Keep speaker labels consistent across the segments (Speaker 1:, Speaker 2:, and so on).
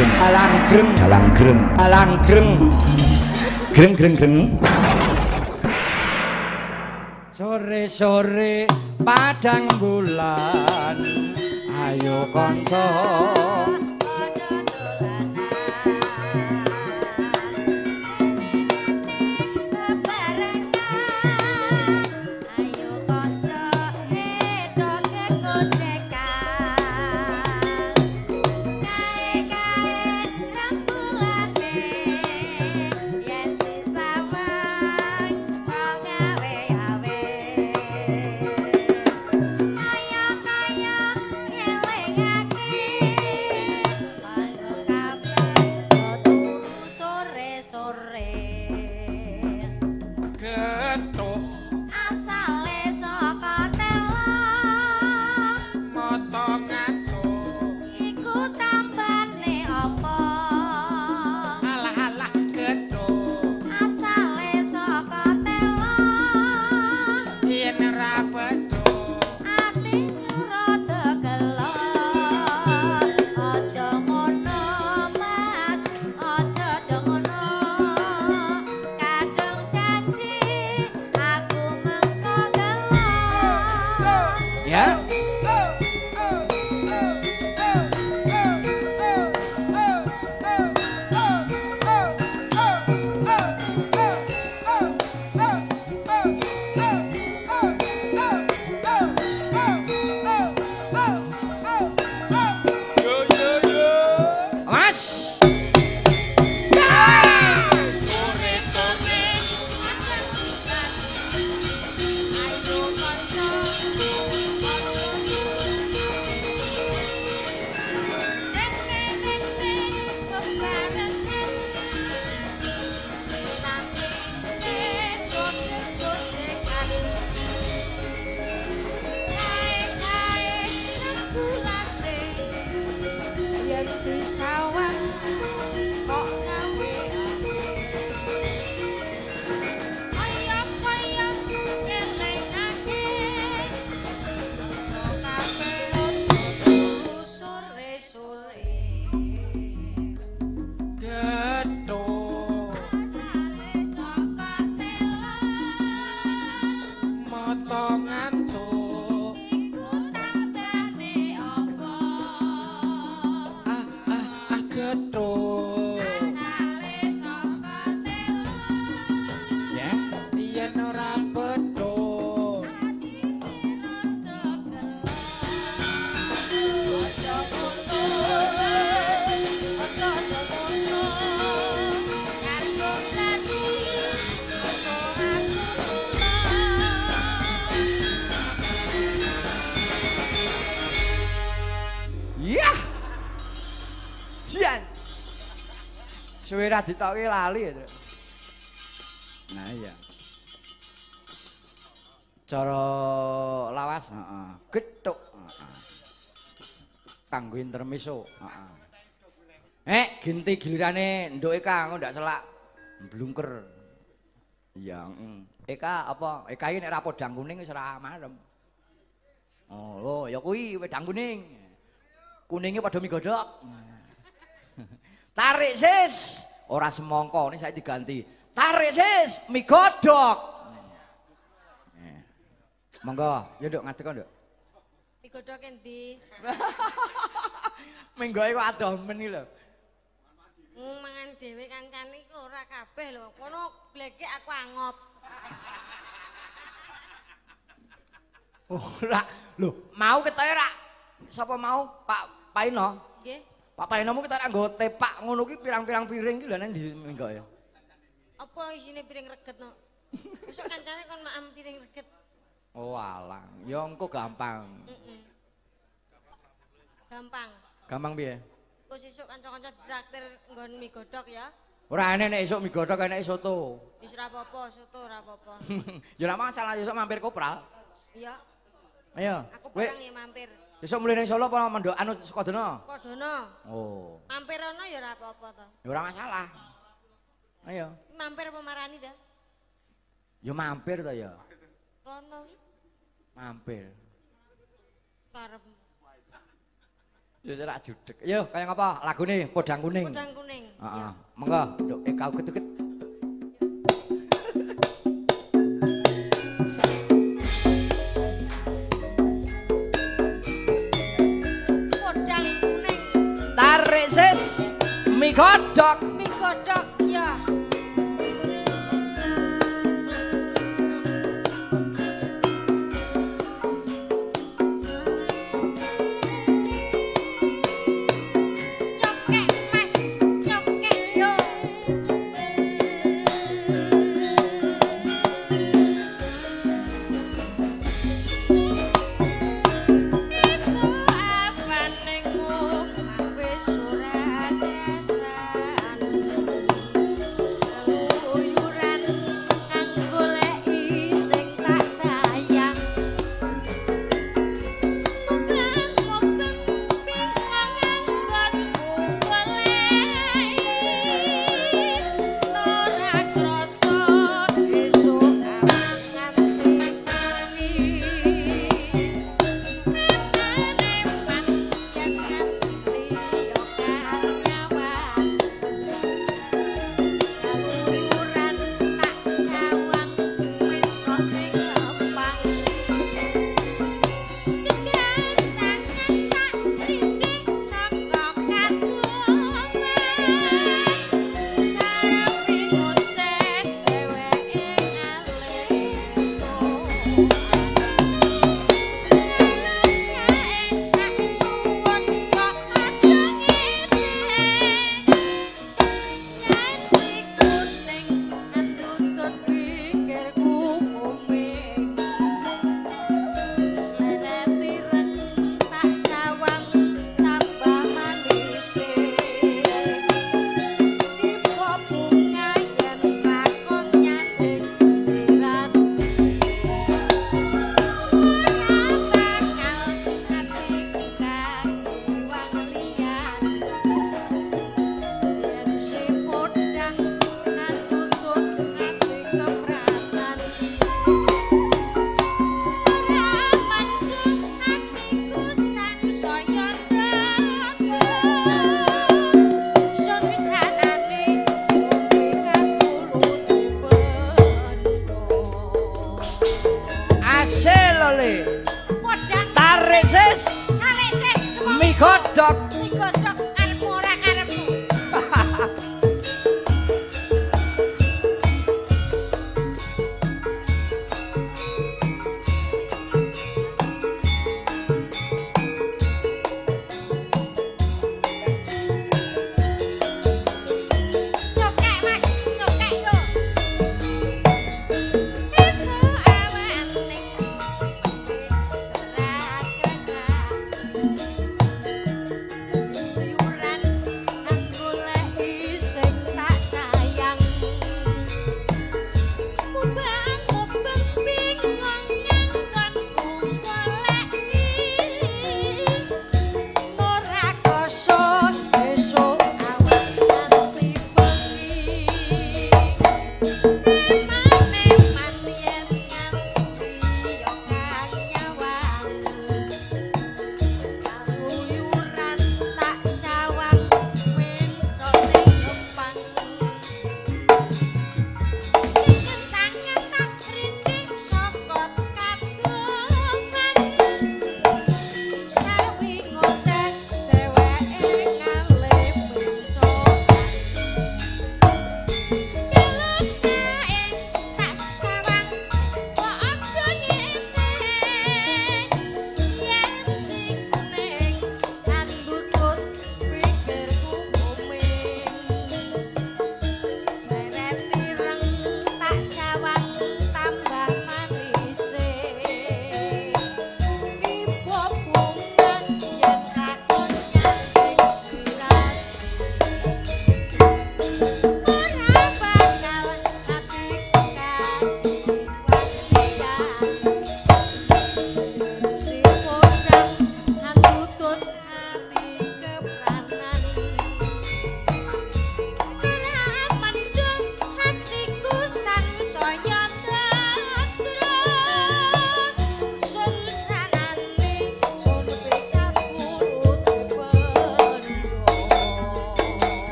Speaker 1: greng
Speaker 2: dalang greng
Speaker 1: dalang greng
Speaker 2: dalang greng
Speaker 1: greng greng greng
Speaker 2: sore-sore padang bulan. Ayo kanca
Speaker 3: ra
Speaker 2: ditoki lali ya, Truk. Nah iya. Cara lawas, heeh. Gethuk, heeh. Kanggo intermezzo, heeh. Eh, genti gilirane nduk Eka engko ndak selak blungker. Iya, heeh. Eka apa? Eka iki nek ra podang kuning wis ora marem. Oh, lho, ya kuwi wedang kuning. Kuningnya pada mie godok. Tarik sis. Ora semongko, ini saya diganti. Tarik sis, mie godok. Eh. Monggo, ya nduk ngadeg nduk.
Speaker 4: Digodhog endi?
Speaker 2: Minggu iku adomen iki lho.
Speaker 4: Hmm, mangan dhewe kancane iku ora kabeh lho. Kono bleke aku angop.
Speaker 2: Ora. Lho, mau ketoke ra. Sapa mau? Pak Paino.
Speaker 4: Nggih.
Speaker 2: Pak Paino mu ketoke nggo tepak ngono ki pirang-pirang piring ki lho nang ndi minggu ya.
Speaker 4: Apa isine piring reget no? Besok kancane kon maam piring reget.
Speaker 2: Oh alang, ya engko gampang.
Speaker 4: Gampang.
Speaker 2: Gampang piye?
Speaker 4: Engko sesuk kanca-kanca traktir nggon mie godhog ya.
Speaker 2: Ora enek nek esuk mie godhog enek soto.
Speaker 4: Wis ora apa-apa, soto ora apa-apa.
Speaker 2: ya ora masalah esuk mampir kopral.
Speaker 4: Iya,
Speaker 2: Ayo.
Speaker 4: aku barang ya mampir.
Speaker 2: Esuk mulih ning Solo apa mendok anu Sukodono?
Speaker 4: Kodono.
Speaker 2: Oh,
Speaker 4: Mampir ana ya ora apa-apa to.
Speaker 2: ya ora masalah. Ayo.
Speaker 4: Mampir apa marani ta?
Speaker 2: Ya mampir to ya.
Speaker 4: Rono
Speaker 2: Mampir.
Speaker 4: karep.
Speaker 2: Cucurak judeg. Yo, kaya ngapa lagune Podang Kuning.
Speaker 4: Podang kuning.
Speaker 2: Heeh.
Speaker 4: Iya.
Speaker 2: Monggo, nduk eh kau ketuket. Mie godhog.
Speaker 4: Mie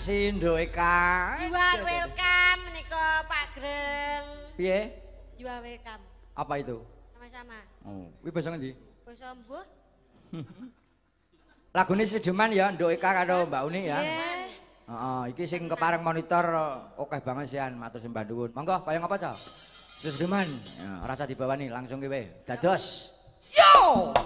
Speaker 2: Kasih Nduk Eka.
Speaker 4: You are welcome menika Pak Greng.
Speaker 2: Piye?
Speaker 4: You are welcome.
Speaker 2: Apa itu?
Speaker 4: Sama-sama.
Speaker 2: Oh, kuwi basa ngendi?
Speaker 4: Basa mbuh.
Speaker 2: Lagune sedeman ya Nduk Eka karo Mbak Uni ya.
Speaker 4: Nggih.
Speaker 2: Heeh, iki sing kepareng monitor akeh banget sian matur sembah nuwun. Monggo kaya ngapa, Cok? Sedeman. Ya, ora usah dibawani, langsung ki wae. Dados. Yo!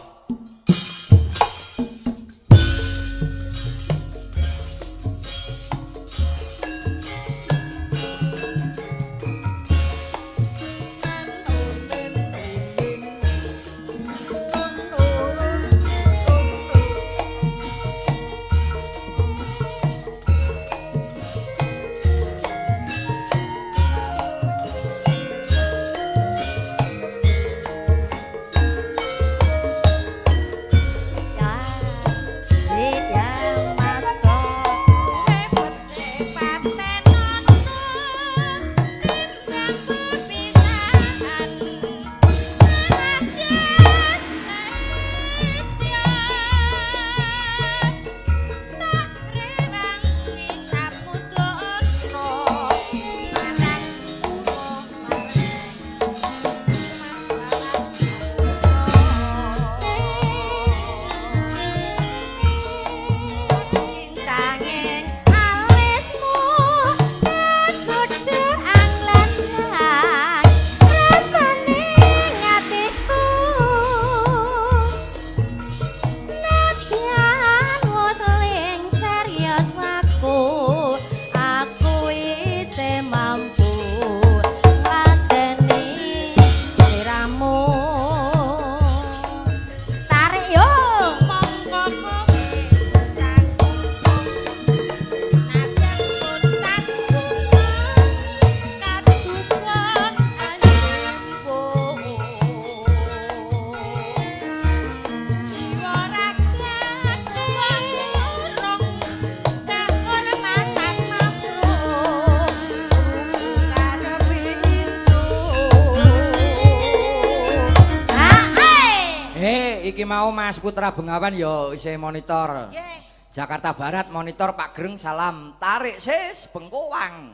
Speaker 2: Iki mau Mas Putra Bengawan yo isih monitor.
Speaker 4: Nggih.
Speaker 2: Jakarta Barat monitor Pak Greng salam tarik sis bengkowang.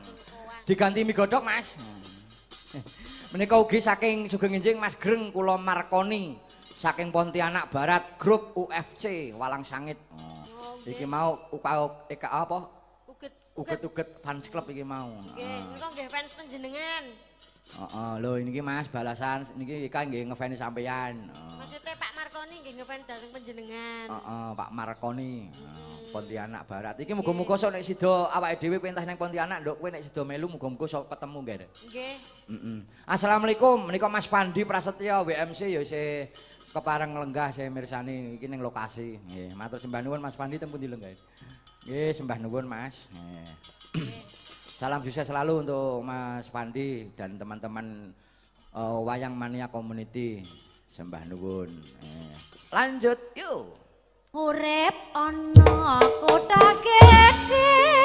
Speaker 2: Diganti mie godhog Mas. Menika ugi saking Sugeng Enjing Mas Greng kula Markoni saking Pontianak Barat grup UFC Walang Sangit. Oh, iki mau UKO EK apa?
Speaker 4: Uget.
Speaker 2: Uget-uget fans club iki mau.
Speaker 4: Nggih, menika nggih fans panjenengan.
Speaker 2: Heeh, lho niki Mas balasan niki Ika nggih ngefans sampeyan. Heeh.
Speaker 4: Ngefans dateng panjenengan.
Speaker 2: Heeh, Pak Markoni. Heeh, Pontianak Barat. Iki muga-muga sok nek sida awake dhewe pentas nang Pontianak, Nduk, kowe nek sida melu muga-muga sok ketemu nggih.
Speaker 4: Nggih.
Speaker 2: Heeh. Assalamualaikum, menika Mas Fandi Prasetyo WMC ya isih kepareng lenggah saya mirsani iki ning lokasi. Nggih, matur sembah nuwun Mas Fandi teng pundi lenggah. Nggih, sembah nuwun Mas. Salam sukses selalu untuk Mas Fandi dan teman-teman eh, Wayang Mania Community. Sembah nuwun. Eh, Lanjut, yuk.
Speaker 5: Urip ana kutha gedhe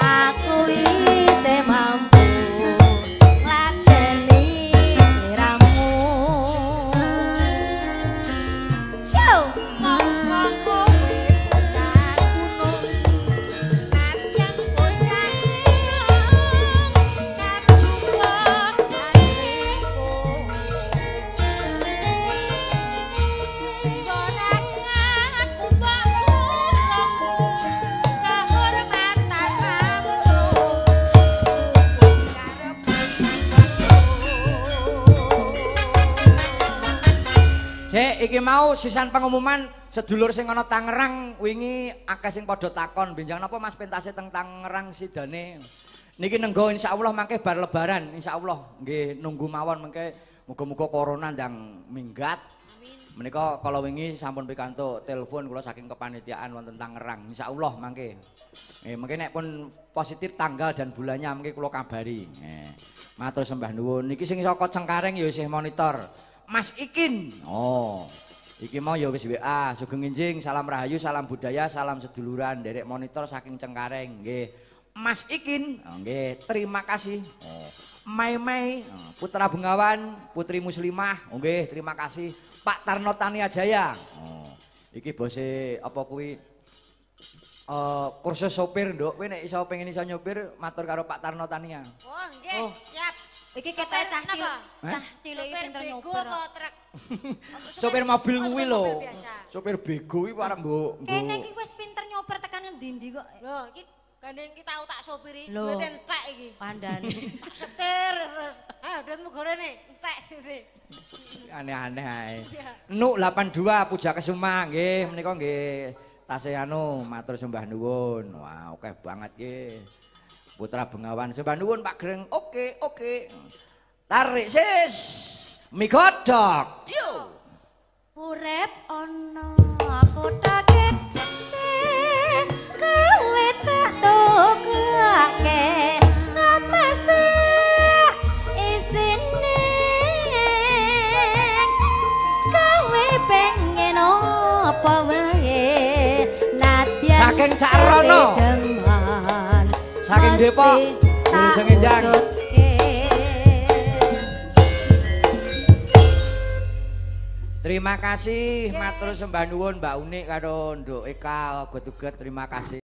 Speaker 4: Aku ini
Speaker 2: iki mau sisan pengumuman sedulur sing ana Tangerang wingi akeh sing padha takon benjang napa Mas pentase teng Tangerang sidane. Niki nenggo insyaallah mangke bar lebaran insyaallah nggih nunggu mawon mangke muga-muga corona ndang minggat. Menika kalau wingi sampun pikantuk telepon kula saking kepanitiaan wonten Tangerang insyaallah mangke. Eh mungkin nek pun positif tanggal dan bulannya mungkin kula kabari. Eh, matur sembah nuwun. Niki sing saka Cengkareng ya isih monitor. Mas Ikin. Oh. Iki mau ya wis WA, sugeng enjing, salam rahayu, salam budaya, salam seduluran, derek monitor saking Cengkareng, nggih. Mas Ikin, oh, nggih, terima kasih. Oh. Mai Mai, oh, Putra Bengawan, Putri Muslimah, oh, nggih, terima kasih. Pak Tarno Tania Jaya. Oh. Iki bose apa kuwi eh kursus sopir, Nduk. Kowe nek iso pengen iso nyopir, matur karo Pak Tarno Tania.
Speaker 4: Oh, nggih, siap.
Speaker 5: Iki ketoke cah cilik. Cah cilik iki pinter nyopir.
Speaker 4: apa truk? Apa
Speaker 2: Sopir mobil
Speaker 4: oh,
Speaker 2: kuwi lho. Sopir bego kuwi para mbok.
Speaker 5: Kene iki wis pinter nyopir tekan ndi-ndi kok.
Speaker 4: Loh, iki gandeng iki tau tak sopiri,
Speaker 5: Lho.
Speaker 4: duit entek iki.
Speaker 5: Pandane.
Speaker 4: Tak setir terus. Ayo, duitmu gorene, entek sini.
Speaker 2: Aneh-aneh ae. Nuk 82 Puja Kesuma nggih menika nggih tasih anu matur sembah nuwun. Wah, oke banget nggih. Putra Bengawan sembah nuwun Pak Greng. Oke, oke. Tarik sis. Mi godhog. Yo.
Speaker 5: Urip ana Wujudke.
Speaker 2: Terima kasih matur sembah nuwun Mbak Unik karo Nduk Eka uget-uget terima kasih.